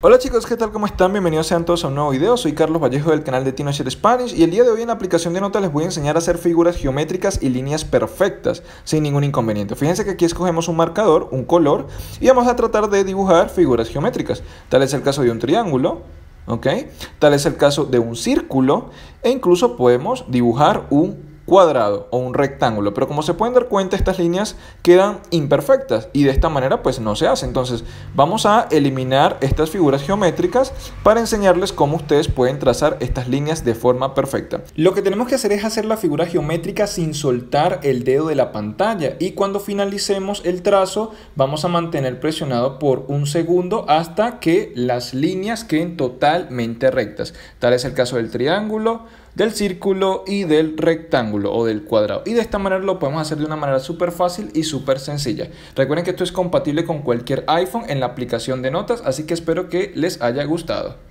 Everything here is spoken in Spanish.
Hola chicos, ¿qué tal? ¿Cómo están? Bienvenidos sean todos a un nuevo video. Soy Carlos Vallejo del canal de TinoShare Spanish y el día de hoy en la aplicación de notas les voy a enseñar a hacer figuras geométricas y líneas perfectas sin ningún inconveniente. Fíjense que aquí escogemos un marcador, un color y vamos a tratar de dibujar figuras geométricas. Tal es el caso de un triángulo, ¿ok? Tal es el caso de un círculo e incluso podemos dibujar un cuadrado o un rectángulo, pero como se pueden dar cuenta estas líneas quedan imperfectas y de esta manera pues no se hace. Entonces vamos a eliminar estas figuras geométricas para enseñarles cómo ustedes pueden trazar estas líneas de forma perfecta. Lo que tenemos que hacer es hacer la figura geométrica sin soltar el dedo de la pantalla y cuando finalicemos el trazo vamos a mantener presionado por un segundo hasta que las líneas queden totalmente rectas. Tal es el caso del triángulo, del círculo y del rectángulo o del cuadrado. Y de esta manera lo podemos hacer de una manera súper fácil y súper sencilla. Recuerden que esto es compatible con cualquier iPhone en la aplicación de notas, así que espero que les haya gustado.